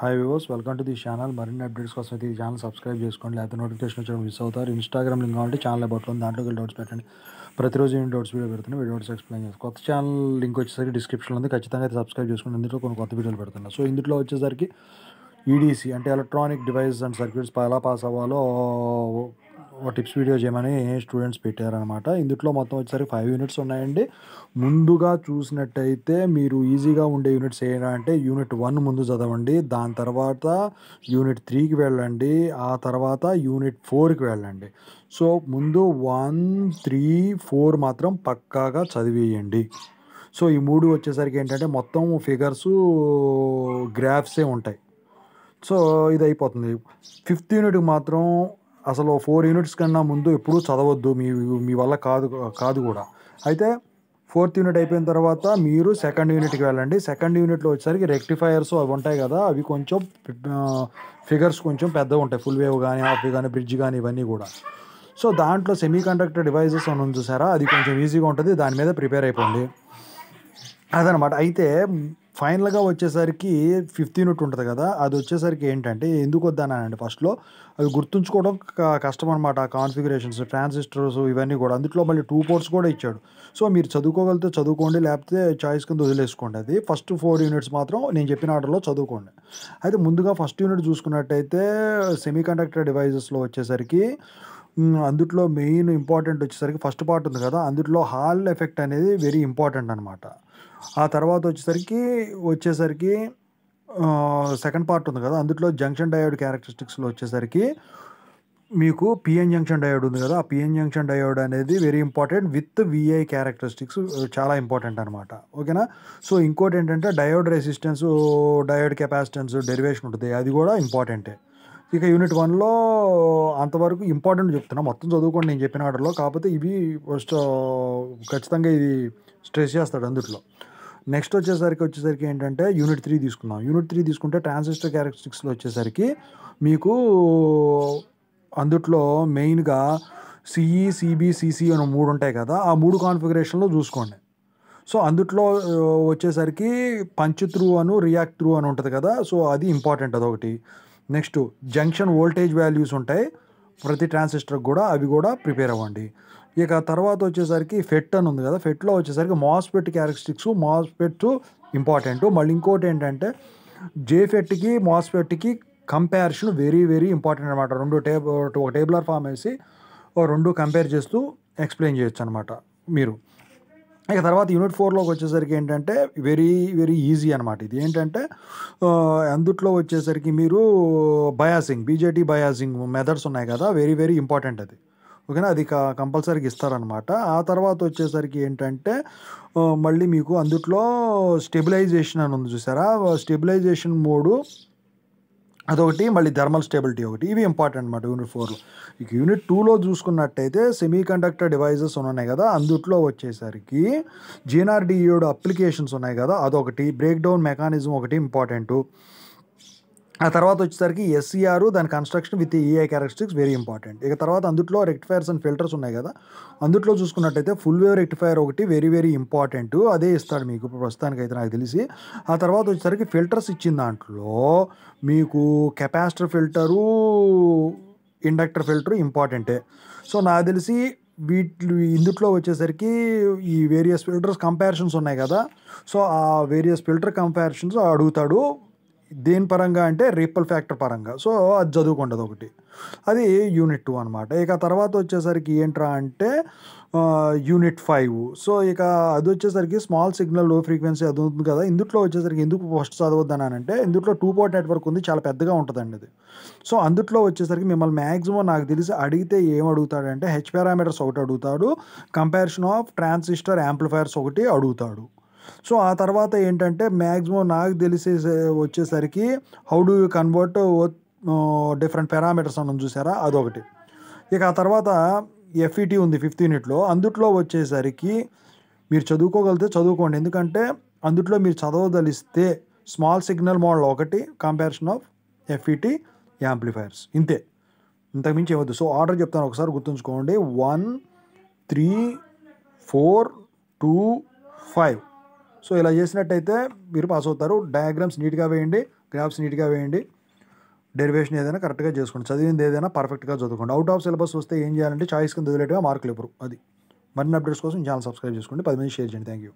Hi viewers welcome to the channel మరిన్ని updates కోసం అయితే ఈ ఛానల్ సబ్స్క్రైబ్ చేసుకోండి. లేకపోతే నోటిఫికేషన్ వచ్చి మిస్ అవుతారు. ఇన్స్టాగ్రామ్ లింక్ కావాలంటే ఛానల్ అబౌట్లో ఉంది దాంట్లో వెళ్ళి డౌట్స్ పెట్టండి. ప్రతిరోజు నేను డౌట్స్ వీడియో పెడుతున్నా వీడియోస్ ఎక్స్ప్లెయిన్ చేస్తాను కొత్త ఛానల్ లింక్ వచ్చేసరికి డిస్క్రిప్షన్లో ఉంది. ఖచ్చితంగా అయితే సబ్స్క్రైబ్ చేసుకోండి. ఇందులో కొన్ని కొత్త వీడియోలు పెడుతున్నాను సో ఇందులో వచ్చేసరికి ఈడీసీ అంటే ఎలక్ట్రానిక్ డివైస్ అండ్ సర్క్యూట్స్ ఎలా పాస్ అవ్వాలో టిప్స్ వీడియో చేయమని స్టూడెంట్స్ పెట్టారనమాట. ఇందులో మొత్తం వచ్చేసరికి ఫైవ్ యూనిట్స్ ఉన్నాయండి. ముందుగా చూసినట్టయితే మీరు ఈజీగా ఉండే యూనిట్స్ ఏంటంటే యూనిట్ వన్ ముందు చదవండి. దాని తర్వాత యూనిట్ త్రీకి వెళ్ళండి. ఆ తర్వాత యూనిట్ ఫోర్కి వెళ్ళండి. సో ముందు వన్ త్రీ ఫోర్ మాత్రం పక్కాగా చదివేయండి. సో ఈ మూడు వచ్చేసరికి ఏంటంటే మొత్తం ఫిగర్స్ గ్రాఫ్సే ఉంటాయి. సో ఇది అయిపోతుంది ఫిఫ్త్ యూనిట్ మాత్రం అసలు ఫోర్ యూనిట్స్ కన్నా ముందు ఎప్పుడూ చదవద్దు. మీ మీ వల్ల కాదు కాదు కూడా. అయితే ఫోర్త్ యూనిట్ అయిపోయిన తర్వాత మీరు సెకండ్ యూనిట్కి వెళ్ళండి. సెకండ్ యూనిట్లో వచ్చేసరికి రెక్టిఫైయర్స్ అవి ఉంటాయి కదా అవి కొంచెం ఫిగర్స్ కొంచెం పెద్దగా ఉంటాయి. ఫుల్ వేవ్ కానీ హాఫ్ వేవ్ కానీ బ్రిడ్జ్ కానీ ఇవన్నీ కూడా. సో దాంట్లో సెమీ కండక్టర్ డివైజెస్ అని ఉంది చూసారా అది కొంచెం ఈజీగా ఉంటుంది. దాని మీద ప్రిపేర్ అయిపోండి. అదనమాట. అయితే ఫైనల్గా వచ్చేసరికి ఫిఫ్త్ యూనిట్ ఉంటుంది కదా అది వచ్చేసరికి ఏంటంటే ఎందుకు వద్దానండి ఫస్ట్లో అది గుర్తుంచుకోవడం కష్టం అనమాట కాన్ఫిగరేషన్స్ ట్రాన్సిస్టర్స్ ఇవన్నీ కూడా. అందులో మళ్ళీ టూ పోర్ట్స్ కూడా ఇచ్చాడు. సో మీరు చదువుకోగలిగితే చదువుకోండి లేకపోతే చాయిస్ కింద వదిలేసుకోండి అది. ఫస్ట్ ఫోర్ యూనిట్స్ మాత్రం నేను చెప్పిన ఆర్డర్లో చదువుకోండి. అయితే ముందుగా ఫస్ట్ యూనిట్ చూసుకున్నట్టయితే సెమీ కండక్టర్ డివైజెస్లో వచ్చేసరికి అందుట్లో మెయిన్ ఇంపార్టెంట్ వచ్చేసరికి ఫస్ట్ పార్ట్ ఉంది కదా అందుట్లో హాల్ ఎఫెక్ట్ అనేది వెరీ ఇంపార్టెంట్ అనమాట ఆ తర్వాత వచ్చేసరికి వచ్చేసరికి సెకండ్ పార్ట్ ఉంది కదా అందులో జంక్షన్ డయోడ్ క్యారెక్టరిస్టిక్స్లో వచ్చేసరికి మీకు పిఎన్ జంక్షన్ డయోడ్ ఉంది కదా ఆ పిఎన్ జంక్షన్ డయోడ్ అనేది very important with VI characteristics చాలా ఇంపార్టెంట్ అనమాట ఓకేనా? సో ఇంకోటి ఏంటంటే diode resistance diode capacitance derivation ఉంటుంది. అది కూడా ఇంపార్టెంటే ఇక యూనిట్ వన్లో అంతవరకు ఇంపార్టెంట్ చెప్తున్నా. మొత్తం చదువుకోండి నేను చెప్పిన ఆర్డర్లో. కాకపోతే ఇవి ఫస్ట్ ఖచ్చితంగా ఇది స్ట్రెస్ చేస్తాడు అందుట్లో. నెక్స్ట్ వచ్చేసరికి వచ్చేసరికి ఏంటంటే యూనిట్ త్రీ తీసుకుందాం. యూనిట్ త్రీ తీసుకుంటే ట్రాన్సిస్టర్ క్యారెక్టరిస్టిక్స్లో వచ్చేసరికి మీకు అందుట్లో మెయిన్గా సిఈ సిబి సిసి అని మూడు ఉంటాయి కదా ఆ మూడు కాన్ఫిగరేషన్లో చూసుకోండి. సో అందుట్లో వచ్చేసరికి పంచ్ త్రూ అను రియాక్ట్ త్రూ అని ఉంటుంది కదా సో అది ఇంపార్టెంట్ అదొకటి. నెక్స్ట్ జంక్షన్ వోల్టేజ్ వాల్యూస్ ఉంటాయి. ప్రతి ట్రాన్సిస్టర్కి కూడా అవి కూడా ప్రిపేర్ అవ్వండి. ఇక తర్వాత వచ్చేసరికి ఫెట్ అని ఉంది కదా ఫెట్లో వచ్చేసరికి మాస్ఫెట్ క్యారెక్టరిస్టిక్స్ మాస్ఫెట్ ఇంపార్టెంట్. మళ్ళీ ఇంకోటి ఏంటంటే జేఫెట్కి మాస్ఫెట్కి కంపారిజన్ వెరీ వెరీ ఇంపార్టెంట్ అనమాట రెండు టేబుల్ ఒక టేబులర్ ఫామ్ వేసి రెండు కంపేర్ చేస్తూ ఎక్స్ప్లెయిన్ చేయొచ్చు అనమాట మీరు. ఇక తర్వాత యూనిట్ ఫోర్లోకి వచ్చేసరికి ఏంటంటే వెరీ వెరీ ఈజీ అనమాట ఇది. ఏంటంటే అందుట్లో వచ్చేసరికి మీరు బయాసింగ్ బీజేటీ బయాసింగ్ మెథడ్స్ ఉన్నాయి కదా వెరీ వెరీ ఇంపార్టెంట్ అది. ఓకేనా అది కంపల్సరీగా ఇస్తారనమాట ఆ తర్వాత వచ్చేసరికి ఏంటంటే మళ్ళీ మీకు అందుట్లో స్టెబిలైజేషన్ అని ఉంది చూసారా? స్టెబిలైజేషన్ మోడు అదొకటి మళ్ళీ థర్మల్ స్టేబిలిటీ ఒకటి. ఇవి ఇంపార్టెంట్ అనమాట యూనిట్ ఫోర్లో. ఇక యూనిట్ టూలో చూసుకున్నట్టయితే సెమీ కండక్టర్ డివైజెస్ ఉన్నాయి కదా అందుట్లో వచ్చేసరికి జీఎన్ఆర్డిఏడు అప్లికేషన్స్ ఉన్నాయి కదా అదొకటి. బ్రేక్ డౌన్ మెకానిజం ఒకటి ఇంపార్టెంట్. ఆ తర్వాత వచ్చేసరికి ఎస్సీఆర్ దాని construction with VI characteristics very important ఇక తర్వాత అందుట్లో రెక్టిఫైర్స్ అండ్ ఫిల్టర్స్ ఉన్నాయి కదా. అందుట్లో చూసుకున్నట్టయితే ఫుల్ వేవ్ రెక్టిఫైర్ ఒకటి వెరీ వెరీ ఇంపార్టెంట్ అదే ఇస్తాడు మీకు. ప్రస్తుతానికి అయితే నాకు తెలిసి. ఆ తర్వాత వచ్చేసరికి ఫిల్టర్స్ ఇచ్చిన దాంట్లో మీకు కెపాసిటర్ ఫిల్టరు ఇండక్టర్ ఫిల్టర్ ఇంపార్టెంటే సో నాకు తెలిసి వీటి ఇందుట్లో వచ్చేసరికి ఈ వేరియస్ ఫిల్టర్స్ కంపారిషన్స్ ఉన్నాయి కదా. సో ఆ వేరియస్ ఫిల్టర్ కంపారిషన్స్ అడుగుతాడు దేని పరంగా అంటే రిపల్ ఫ్యాక్టర్ పరంగా. సో అది చదువుకుంటుంది ఒకటి. అది యూనిట్ టూ అనమాట ఇక తర్వాత వచ్చేసరికి ఏంట్రా అంటే యూనిట్ ఫైవ్. సో ఇక అది వచ్చేసరికి స్మాల్ సిగ్నల్లో ఫ్రీక్వెన్సీ అది ఉంది కదా. ఇందుట్లో వచ్చేసరికి ఎందుకు ఫస్ట్ చదవద్దనంటే ఇందుట్లో టూ పోర్ట్ నెట్వర్క్ ఉంది చాలా పెద్దగా ఉంటుందండి అది. సో అందుట్లో వచ్చేసరికి మిమ్మల్ని మ్యాక్సిమం నాకు తెలిసి అడిగితే ఏం అడుగుతాడంటే హెచ్ పారామీటర్స్ ఒకటి అడుగుతాడు. కంపారిజన్ ఆఫ్ ట్రాన్సిస్టర్ యాంప్లిఫైర్స్ ఒకటి అడుగుతాడు. సో ఆ తర్వాత ఏంటంటే మ్యాక్సిమం నాకు తెలిసే వచ్చేసరికి how do you convert different parameters అని చూసారా? అదొకటి. ఇక ఆ తర్వాత ఎఫ్ఈటీ ఉంది ఫిఫ్త్ యూనిట్లో అందుట్లో వచ్చేసరికి మీరు చదువుకోగలిగితే చదువుకోండి. ఎందుకంటే అందుట్లో మీరు చదవదలిస్తే స్మాల్ సిగ్నల్ మోడల్ ఒకటి కంపారిజన్ ఆఫ్ ఎఫ్ఈటీ యాంప్లిఫైర్స్ ఇంతే. ఇంతకుమించి ఏమవుతుంది సో ఆర్డర్ చెప్తాను ఒకసారి గుర్తుంచుకోండి. One three four two five so ఇలా చేసినట్టయితే మీరు పాస్ అవుతారు. డయాగ్రామ్స్ నీట్గా వేయండి గ్రాఫ్స్ నీట్గా వేయండి. డెరివేషన్ ఏదైనా కరెక్ట్గా చేసుకోండి. చదివింది ఏదైనా పర్ఫెక్ట్గా చదువుకోండి. అవుట్ ఆఫ్ సిలబస్ వస్తే ఏం చేయాలంటే చాయిస్ కింద వదిలేట్టుగా మార్కులు ఇవ్వరు అది. మరిన్ని అప్డేట్స్ కోసం ఛానల్ సబ్స్క్రైబ్ చేసుకోండి. పది మంది షేర్ చేయండి. Thank you